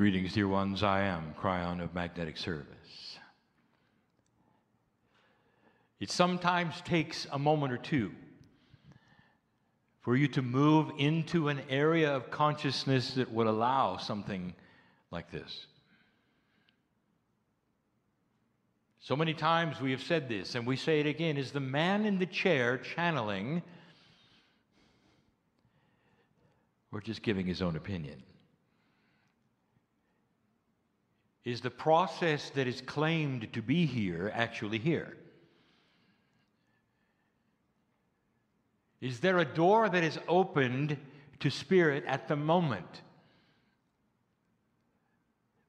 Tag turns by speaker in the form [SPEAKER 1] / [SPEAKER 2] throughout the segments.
[SPEAKER 1] Greetings, dear ones. I am Kryon of Magnetic Service. It sometimes takes a moment or two for you to move into an area of consciousness that would allow something like this. So many times we have said this, and we say it again is the man in the chair channeling or just giving his own opinion? Is the process that is claimed to be here actually here? Is there a door that is opened to spirit at the moment?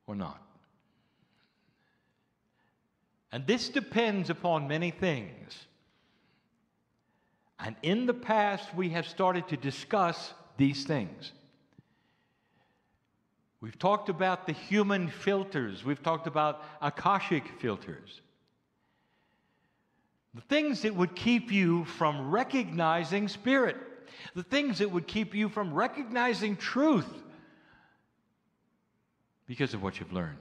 [SPEAKER 1] Or not? And this depends upon many things. And in the past, we have started to discuss these things. We've talked about the human filters, we've talked about Akashic filters. The things that would keep you from recognizing spirit, the things that would keep you from recognizing truth because of what you've learned.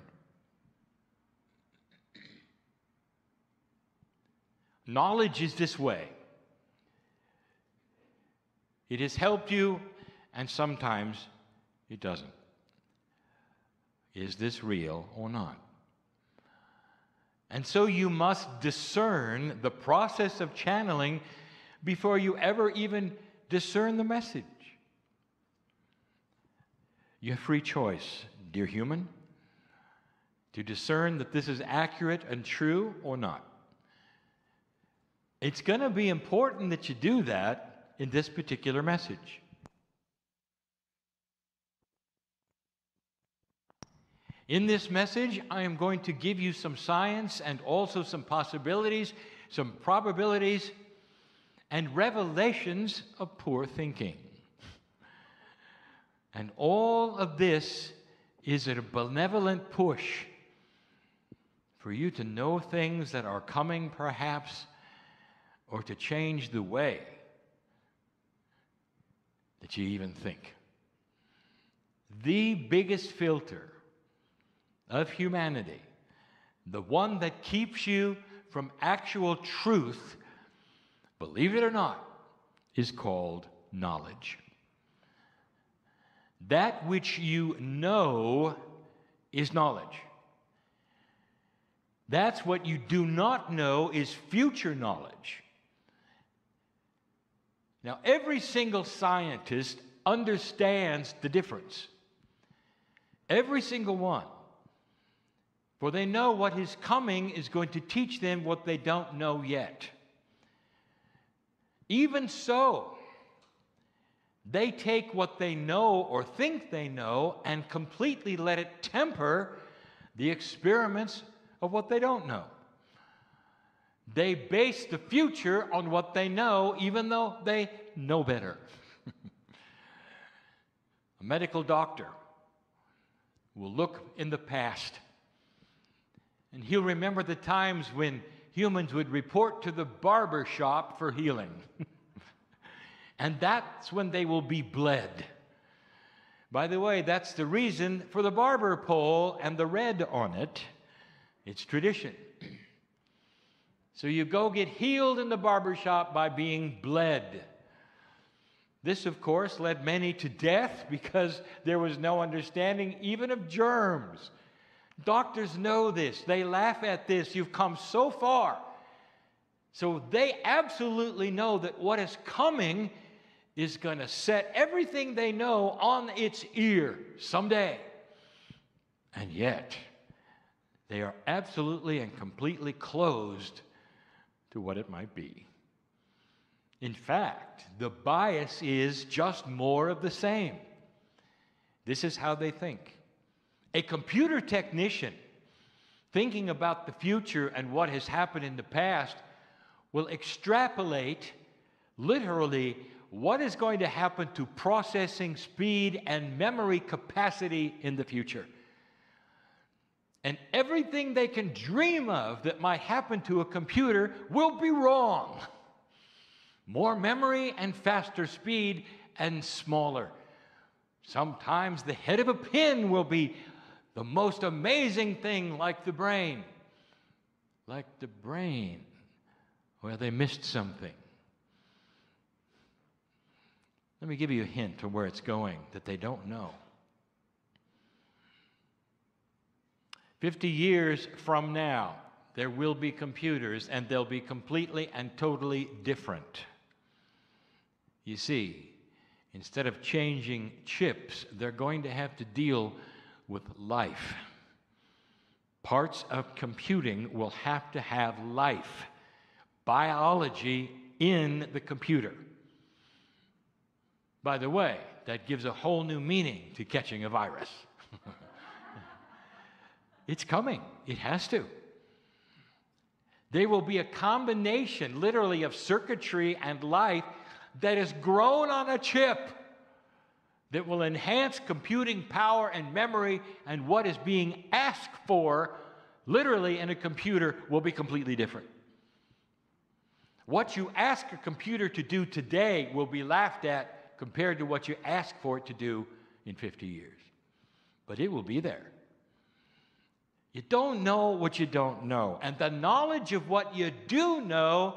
[SPEAKER 1] Knowledge is this way. It has helped you, and sometimes it doesn't. Is this real or not? And so you must discern the process of channeling before you ever even discern the message. You have free choice, dear human, to discern that this is accurate and true or not. It's going to be important that you do that in this particular message. In this message, I am going to give you some science and also some possibilities, some probabilities, and revelations of poor thinking. And all of this is a benevolent push for you to know things that are coming, perhaps, or to change the way that you even think. The biggest filter of humanity, the one that keeps you from actual truth, believe it or not, is called knowledge. That which you know is knowledge. That's what you do not know is future knowledge. Now, every single scientist understands the difference. Every single one. For they know what is coming is going to teach them what they don't know yet. Even so, they take what they know or think they know and completely let it temper the experiments of what they don't know. They base the future on what they know, even though they know better. A medical doctor will look in the past and he'll remember the times when humans would report to the barber shop for healing. and that's when they will be bled. By the way, that's the reason for the barber pole and the red on it. It's tradition. So you go get healed in the barber shop by being bled. This, of course, led many to death because there was no understanding even of germs. Doctors know this. They laugh at this. You've come so far. So they absolutely know that what is coming is going to set everything they know on its ear someday. And yet, they are absolutely and completely closed to what it might be. In fact, the bias is just more of the same. This is how they think. A computer technician thinking about the future and what has happened in the past will extrapolate literally what is going to happen to processing speed and memory capacity in the future. And everything they can dream of that might happen to a computer will be wrong. More memory and faster speed and smaller. Sometimes the head of a pin will be the most amazing thing like the brain. Like the brain. Well, they missed something. Let me give you a hint of where it's going that they don't know. 50 years from now, there will be computers and they'll be completely and totally different. You see, instead of changing chips, they're going to have to deal with life. Parts of computing will have to have life, biology in the computer. By the way, that gives a whole new meaning to catching a virus. it's coming, it has to. There will be a combination, literally, of circuitry and life that is grown on a chip that will enhance computing power and memory, and what is being asked for, literally, in a computer will be completely different. What you ask a computer to do today will be laughed at compared to what you ask for it to do in 50 years. But it will be there. You don't know what you don't know. And the knowledge of what you do know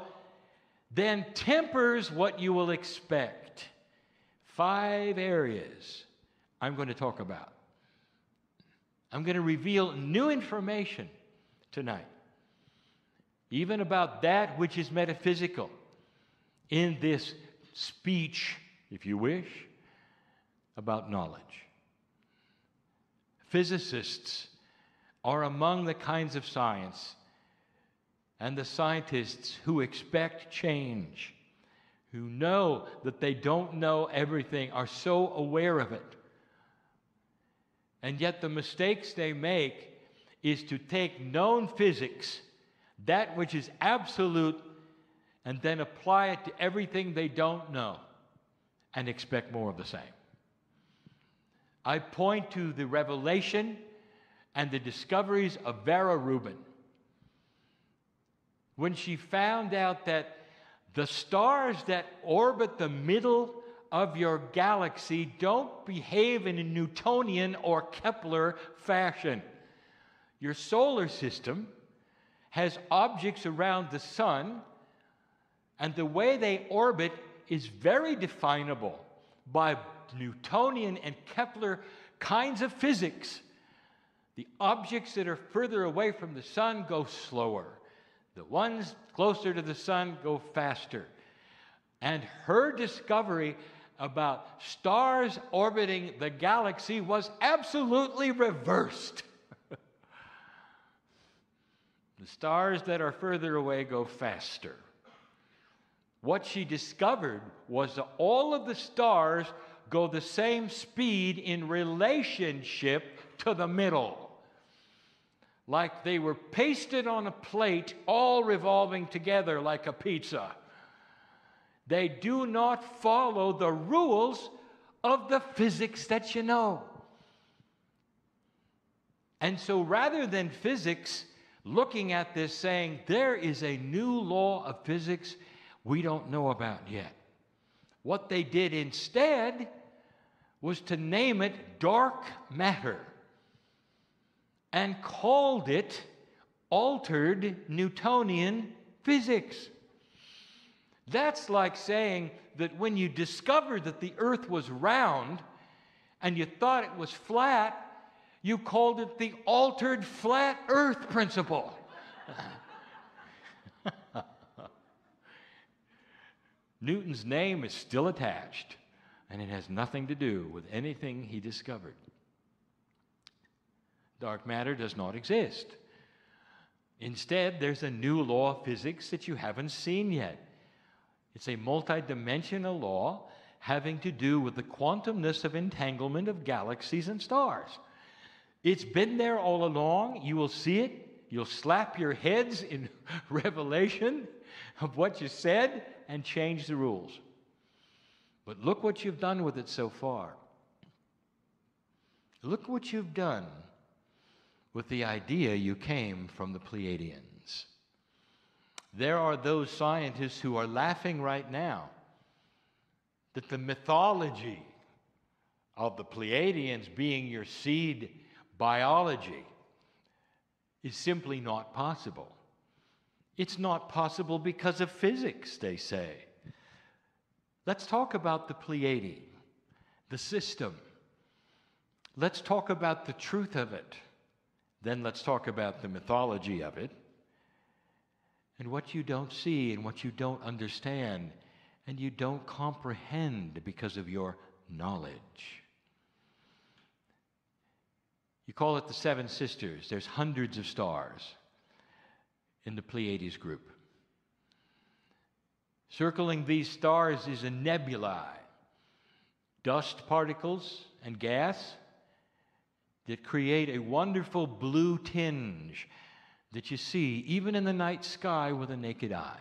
[SPEAKER 1] then tempers what you will expect. Five areas I'm going to talk about. I'm going to reveal new information tonight, even about that which is metaphysical in this speech, if you wish, about knowledge. Physicists are among the kinds of science and the scientists who expect change, who know that they don't know everything, are so aware of it. And yet, the mistakes they make is to take known physics, that which is absolute, and then apply it to everything they don't know and expect more of the same. I point to the revelation and the discoveries of Vera Rubin when she found out that the stars that orbit the middle of your galaxy don't behave in a Newtonian or Kepler fashion. Your solar system has objects around the sun, and the way they orbit is very definable by Newtonian and Kepler kinds of physics. The objects that are further away from the sun go slower. The ones closer to the sun go faster. And her discovery about stars orbiting the galaxy was absolutely reversed. the stars that are further away go faster. What she discovered was that all of the stars go the same speed in relationship to the middle like they were pasted on a plate, all revolving together like a pizza. They do not follow the rules of the physics that you know. And so rather than physics looking at this saying, there is a new law of physics we don't know about yet, what they did instead was to name it dark matter and called it altered Newtonian physics. That's like saying that when you discovered that the earth was round and you thought it was flat, you called it the altered flat earth principle. Newton's name is still attached, and it has nothing to do with anything he discovered. Dark matter does not exist. Instead, there's a new law of physics that you haven't seen yet. It's a multidimensional law having to do with the quantumness of entanglement of galaxies and stars. It's been there all along. You will see it. You'll slap your heads in revelation of what you said and change the rules. But look what you've done with it so far. Look what you've done with the idea you came from the Pleiadians. There are those scientists who are laughing right now that the mythology of the Pleiadians being your seed biology is simply not possible. It's not possible because of physics, they say. Let's talk about the Pleiadian, the system. Let's talk about the truth of it. Then let's talk about the mythology of it and what you don't see and what you don't understand and you don't comprehend because of your knowledge. You call it the Seven Sisters. There's hundreds of stars in the Pleiades group. Circling these stars is a nebulae, dust particles and gas that create a wonderful blue tinge that you see even in the night sky with a naked eye.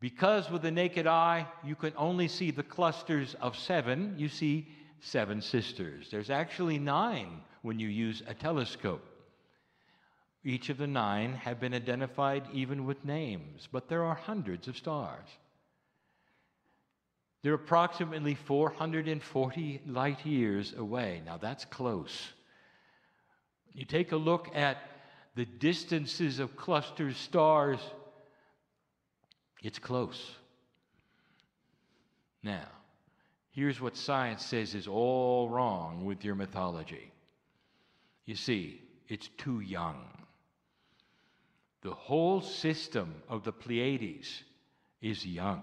[SPEAKER 1] Because with the naked eye you can only see the clusters of seven, you see seven sisters. There's actually nine when you use a telescope. Each of the nine have been identified even with names, but there are hundreds of stars. They're approximately 440 light years away. Now that's close. You take a look at the distances of cluster stars, it's close. Now, here's what science says is all wrong with your mythology. You see, it's too young. The whole system of the Pleiades is young.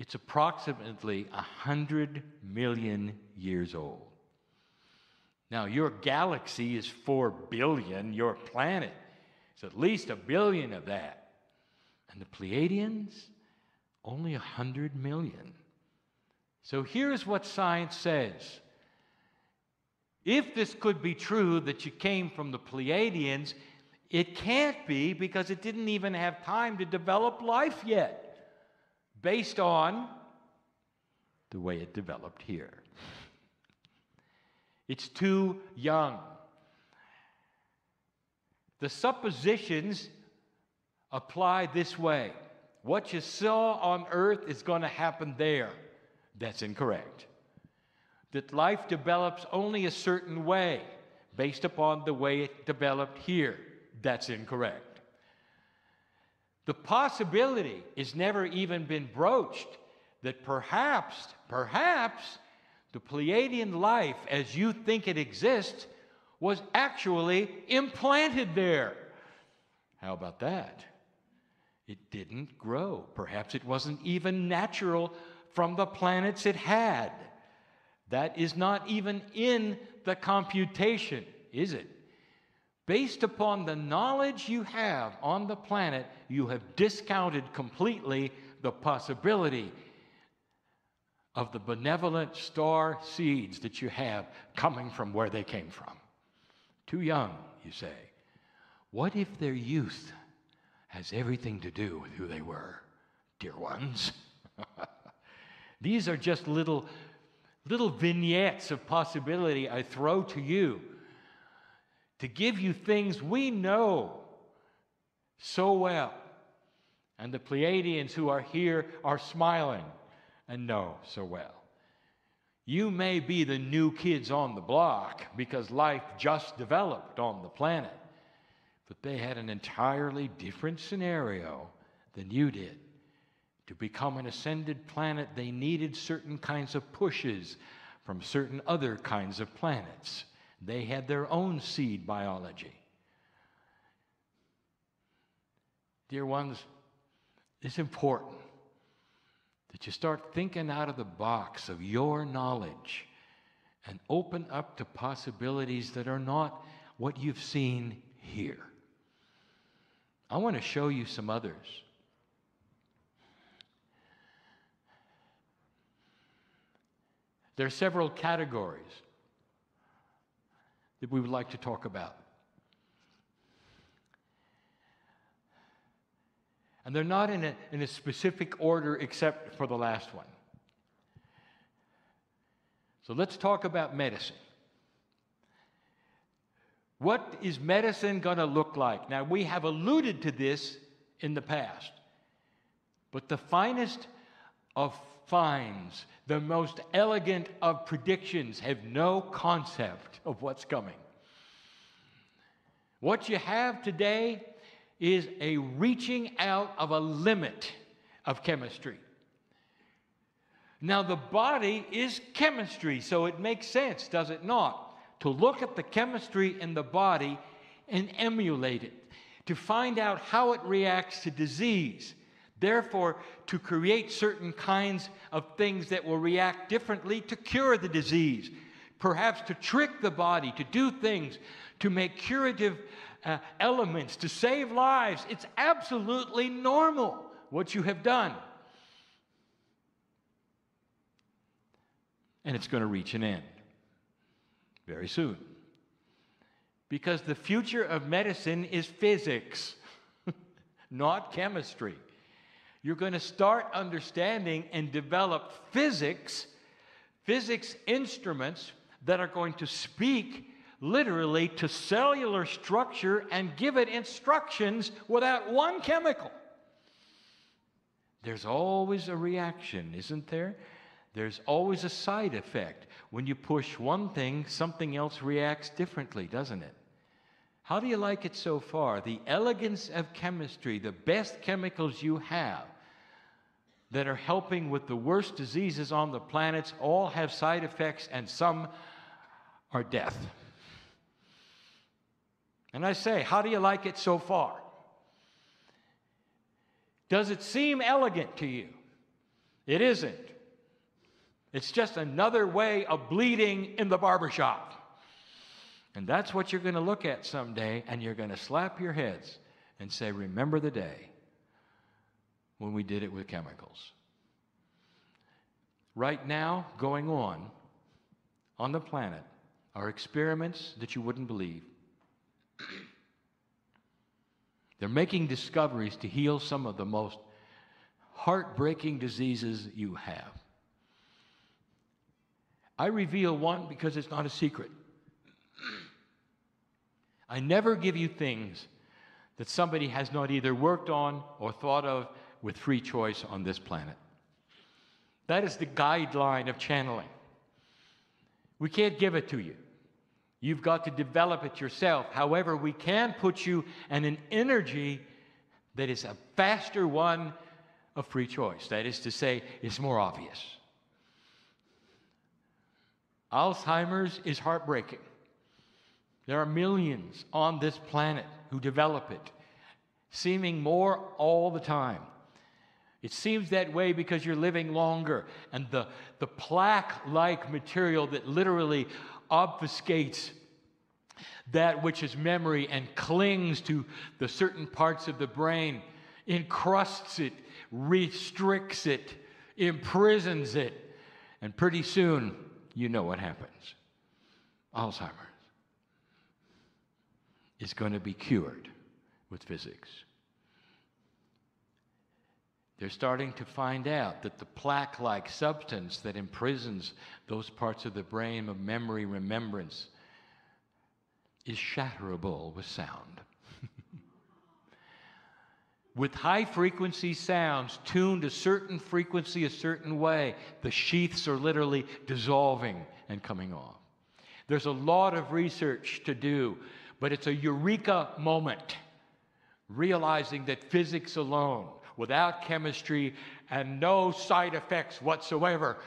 [SPEAKER 1] It's approximately 100 million years old. Now, your galaxy is 4 billion, your planet is at least a billion of that. And the Pleiadians, only 100 million. So here's what science says. If this could be true that you came from the Pleiadians, it can't be because it didn't even have time to develop life yet, based on the way it developed here. It's too young. The suppositions apply this way what you saw on earth is going to happen there. That's incorrect. That life develops only a certain way based upon the way it developed here. That's incorrect. The possibility has never even been broached that perhaps, perhaps, the Pleiadian life as you think it exists was actually implanted there. How about that? It didn't grow. Perhaps it wasn't even natural from the planets it had. That is not even in the computation, is it? Based upon the knowledge you have on the planet, you have discounted completely the possibility of the benevolent star seeds that you have coming from where they came from. Too young, you say. What if their youth has everything to do with who they were, dear ones? These are just little, little vignettes of possibility I throw to you to give you things we know so well. And the Pleiadians who are here are smiling and know so well. You may be the new kids on the block because life just developed on the planet, but they had an entirely different scenario than you did. To become an ascended planet, they needed certain kinds of pushes from certain other kinds of planets. They had their own seed biology. Dear ones, it's important that you start thinking out of the box of your knowledge and open up to possibilities that are not what you've seen here. I want to show you some others. There are several categories that we would like to talk about. And they're not in a, in a specific order except for the last one. So let's talk about medicine. What is medicine going to look like? Now, we have alluded to this in the past, but the finest of finds, the most elegant of predictions have no concept of what's coming. What you have today is a reaching out of a limit of chemistry. Now, the body is chemistry, so it makes sense, does it not? To look at the chemistry in the body and emulate it, to find out how it reacts to disease. Therefore, to create certain kinds of things that will react differently to cure the disease, perhaps to trick the body, to do things, to make curative uh, elements, to save lives. It's absolutely normal what you have done. And it's going to reach an end very soon. Because the future of medicine is physics, not chemistry. You're going to start understanding and develop physics, physics instruments that are going to speak literally to cellular structure and give it instructions without one chemical. There's always a reaction, isn't there? There's always a side effect. When you push one thing, something else reacts differently, doesn't it? How do you like it so far? The elegance of chemistry, the best chemicals you have that are helping with the worst diseases on the planet, all have side effects, and some are death. And I say, how do you like it so far? Does it seem elegant to you? It isn't. It's just another way of bleeding in the barbershop. And that's what you're going to look at someday, and you're going to slap your heads and say, Remember the day when we did it with chemicals. Right now, going on on the planet are experiments that you wouldn't believe. They're making discoveries to heal some of the most heartbreaking diseases you have. I reveal one because it's not a secret. I never give you things that somebody has not either worked on or thought of with free choice on this planet. That is the guideline of channeling. We can't give it to you. You've got to develop it yourself. However, we can put you in an energy that is a faster one of free choice. That is to say, it's more obvious. Alzheimer's is heartbreaking. There are millions on this planet who develop it, seeming more all the time. It seems that way because you're living longer, and the, the plaque like material that literally obfuscates that which is memory and clings to the certain parts of the brain, encrusts it, restricts it, imprisons it, and pretty soon you know what happens. Alzheimer's is going to be cured with physics. They're starting to find out that the plaque like substance that imprisons those parts of the brain of memory, remembrance, is shatterable with sound. with high frequency sounds tuned a certain frequency a certain way, the sheaths are literally dissolving and coming off. There's a lot of research to do, but it's a eureka moment, realizing that physics alone without chemistry and no side effects whatsoever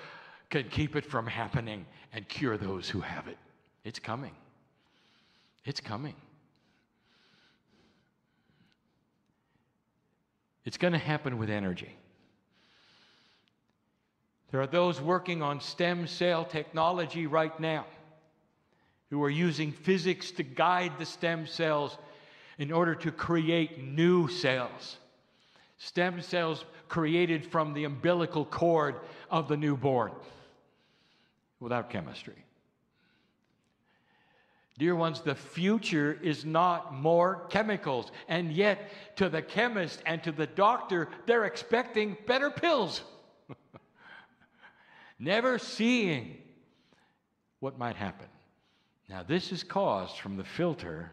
[SPEAKER 1] can keep it from happening and cure those who have it. It's coming. It's coming. It's going to happen with energy. There are those working on stem cell technology right now who are using physics to guide the stem cells in order to create new cells. Stem cells created from the umbilical cord of the newborn without chemistry. Dear ones, the future is not more chemicals. And yet, to the chemist and to the doctor, they're expecting better pills. Never seeing what might happen. Now, this is caused from the filter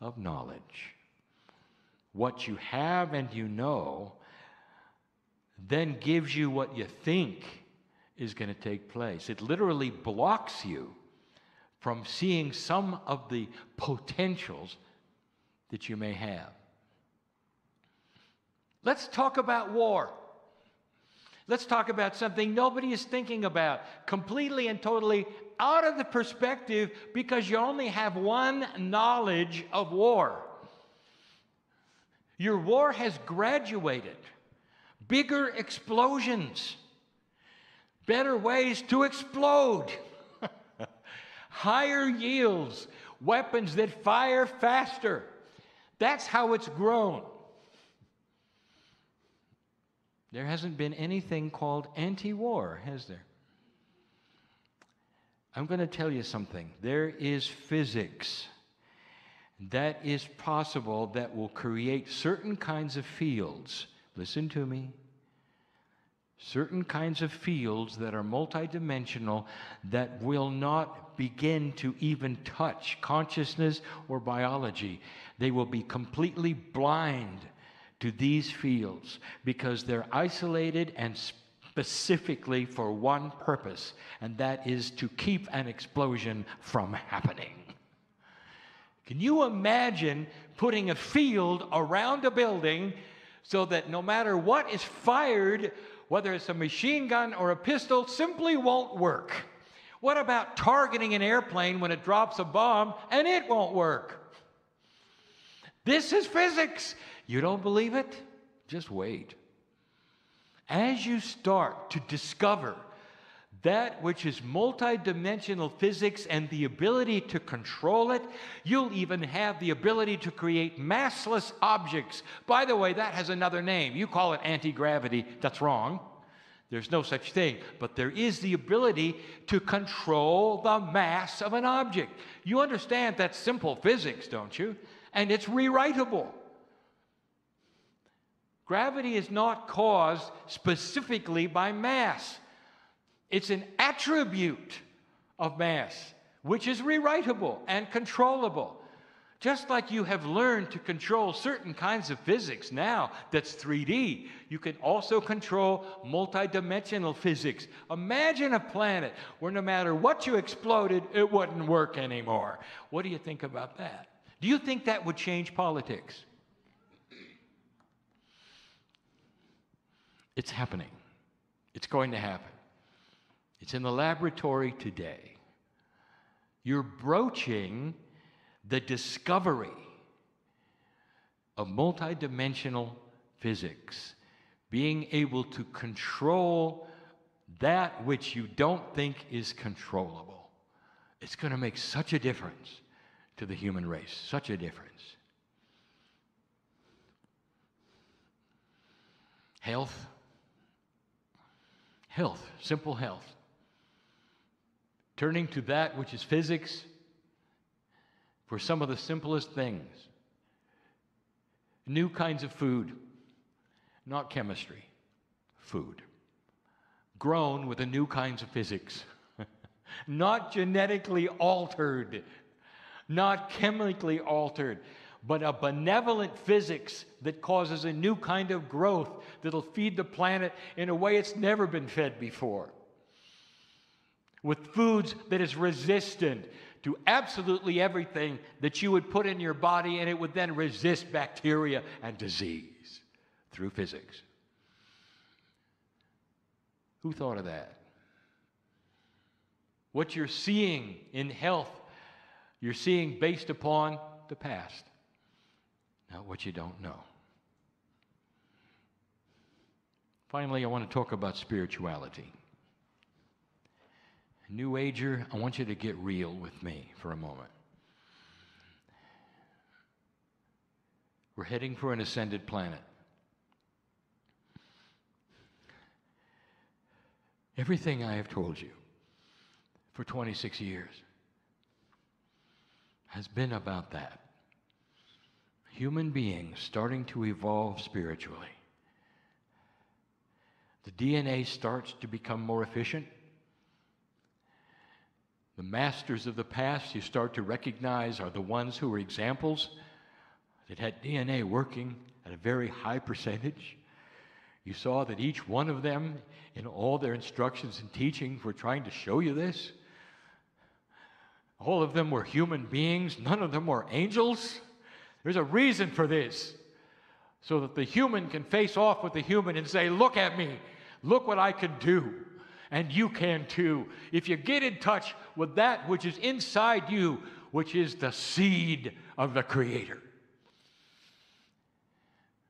[SPEAKER 1] of knowledge what you have and you know, then gives you what you think is going to take place. It literally blocks you from seeing some of the potentials that you may have. Let's talk about war. Let's talk about something nobody is thinking about, completely and totally out of the perspective because you only have one knowledge of war. Your war has graduated. Bigger explosions, better ways to explode, higher yields, weapons that fire faster. That's how it's grown. There hasn't been anything called anti war, has there? I'm going to tell you something. There is physics that is possible that will create certain kinds of fields. Listen to me. Certain kinds of fields that are multidimensional that will not begin to even touch consciousness or biology. They will be completely blind to these fields because they're isolated and specifically for one purpose, and that is to keep an explosion from happening. Can you imagine putting a field around a building so that no matter what is fired, whether it's a machine gun or a pistol, simply won't work? What about targeting an airplane when it drops a bomb and it won't work? This is physics. You don't believe it? Just wait. As you start to discover that which is multidimensional physics and the ability to control it, you'll even have the ability to create massless objects. By the way, that has another name. You call it anti gravity. That's wrong. There's no such thing. But there is the ability to control the mass of an object. You understand that's simple physics, don't you? And it's rewritable. Gravity is not caused specifically by mass, it's an attribute of mass, which is rewritable and controllable. Just like you have learned to control certain kinds of physics now that's 3D, you can also control multidimensional physics. Imagine a planet where no matter what you exploded, it wouldn't work anymore. What do you think about that? Do you think that would change politics? It's happening. It's going to happen. It's in the laboratory today. You're broaching the discovery of multidimensional physics, being able to control that which you don't think is controllable. It's going to make such a difference to the human race, such a difference. Health, Health, simple health. Turning to that which is physics for some of the simplest things. New kinds of food, not chemistry, food. Grown with the new kinds of physics, not genetically altered, not chemically altered, but a benevolent physics that causes a new kind of growth that'll feed the planet in a way it's never been fed before. With foods that is resistant to absolutely everything that you would put in your body, and it would then resist bacteria and disease through physics. Who thought of that? What you're seeing in health, you're seeing based upon the past not what you don't know. Finally, I want to talk about spirituality. New Ager, I want you to get real with me for a moment. We're heading for an ascended planet. Everything I have told you for 26 years has been about that human beings starting to evolve spiritually. The DNA starts to become more efficient. The masters of the past you start to recognize are the ones who were examples that had DNA working at a very high percentage. You saw that each one of them, in all their instructions and teachings, were trying to show you this. All of them were human beings, none of them were angels. There's a reason for this, so that the human can face off with the human and say, Look at me, look what I can do. And you can too. If you get in touch with that which is inside you, which is the seed of the Creator.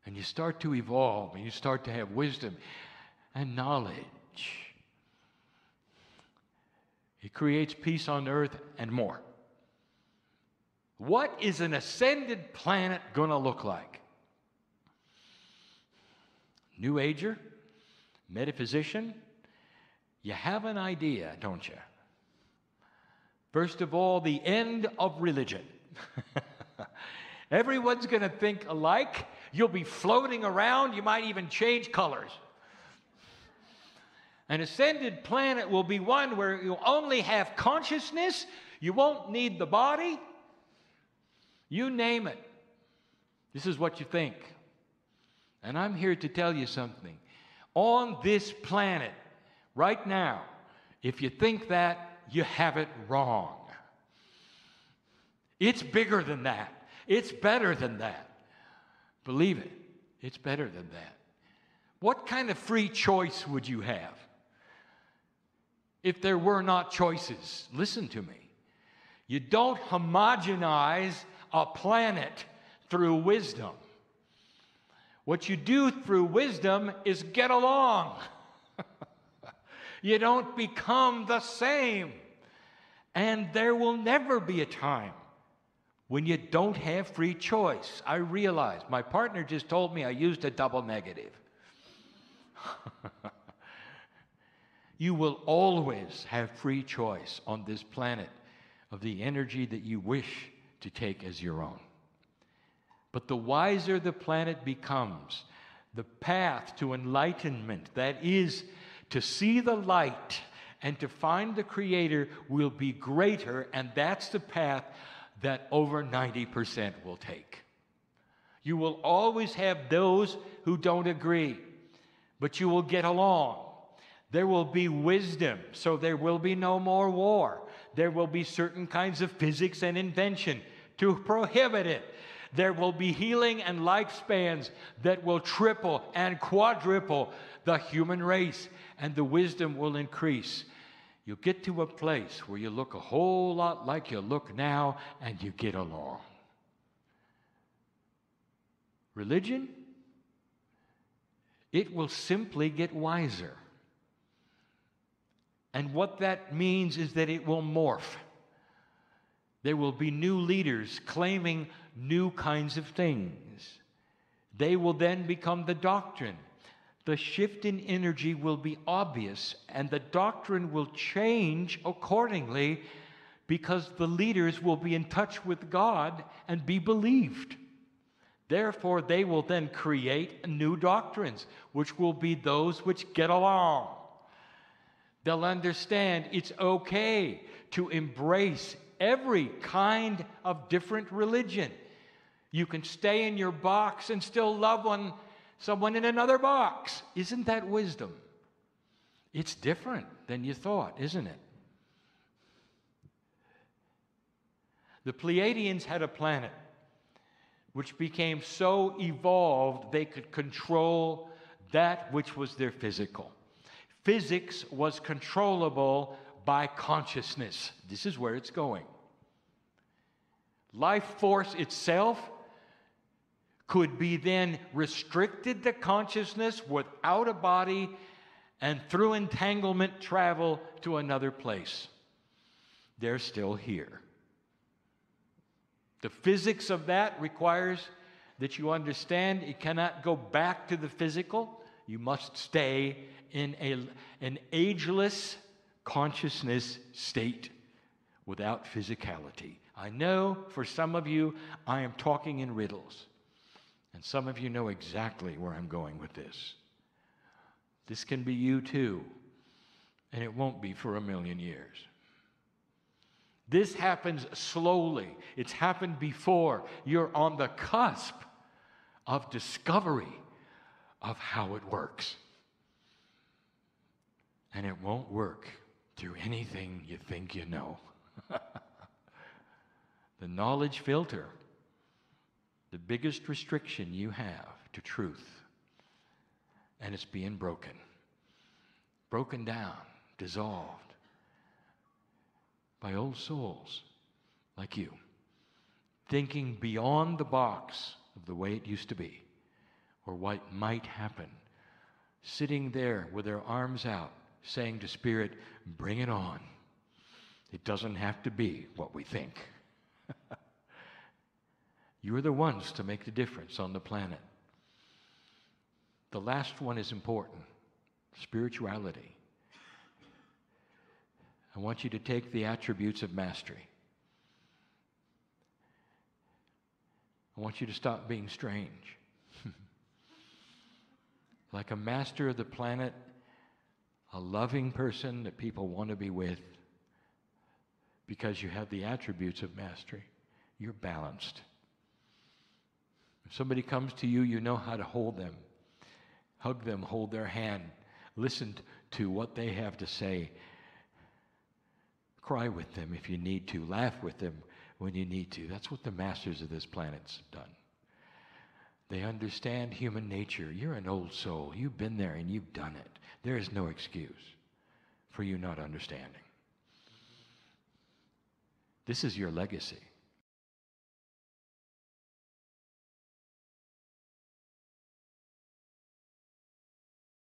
[SPEAKER 1] And you start to evolve and you start to have wisdom and knowledge. It creates peace on earth and more. What is an ascended planet going to look like? New Ager? Metaphysician? You have an idea, don't you? First of all, the end of religion. Everyone's going to think alike. You'll be floating around. You might even change colors. An ascended planet will be one where you'll only have consciousness. You won't need the body. You name it. This is what you think. And I'm here to tell you something. On this planet, right now, if you think that, you have it wrong. It's bigger than that. It's better than that. Believe it, it's better than that. What kind of free choice would you have if there were not choices? Listen to me. You don't homogenize a planet through wisdom. What you do through wisdom is get along. you don't become the same. And there will never be a time when you don't have free choice. I realize my partner just told me I used a double negative. you will always have free choice on this planet of the energy that you wish to take as your own. But the wiser the planet becomes, the path to enlightenment, that is, to see the light and to find the Creator, will be greater, and that's the path that over 90% will take. You will always have those who don't agree, but you will get along. There will be wisdom, so there will be no more war. There will be certain kinds of physics and invention to prohibit it. There will be healing and lifespans that will triple and quadruple the human race, and the wisdom will increase. You'll get to a place where you look a whole lot like you look now and you get along. Religion, it will simply get wiser. And what that means is that it will morph. There will be new leaders claiming new kinds of things. They will then become the doctrine. The shift in energy will be obvious, and the doctrine will change accordingly because the leaders will be in touch with God and be believed. Therefore, they will then create new doctrines, which will be those which get along. They'll understand it's okay to embrace every kind of different religion. You can stay in your box and still love one, someone in another box. Isn't that wisdom? It's different than you thought, isn't it? The Pleiadians had a planet which became so evolved they could control that which was their physical. Physics was controllable by consciousness. This is where it's going. Life force itself could be then restricted to consciousness without a body and through entanglement travel to another place. They're still here. The physics of that requires that you understand it cannot go back to the physical. You must stay in a, an ageless consciousness state without physicality. I know for some of you, I am talking in riddles. And some of you know exactly where I'm going with this. This can be you too, and it won't be for a million years. This happens slowly, it's happened before. You're on the cusp of discovery of how it works. And it won't work through anything you think you know. the knowledge filter, the biggest restriction you have to truth, and it's being broken, broken down, dissolved by old souls like you, thinking beyond the box of the way it used to be or what might happen, sitting there with their arms out, saying to Spirit, Bring it on. It doesn't have to be what we think. You're the ones to make the difference on the planet. The last one is important spirituality. I want you to take the attributes of mastery. I want you to stop being strange. like a master of the planet, a loving person that people want to be with, because you have the attributes of mastery. You're balanced. If somebody comes to you, you know how to hold them, hug them, hold their hand, listen to what they have to say, cry with them if you need to, laugh with them when you need to. That's what the masters of this planet's done. They understand human nature. You're an old soul. You've been there and you've done it. There is no excuse for you not understanding. This is your legacy.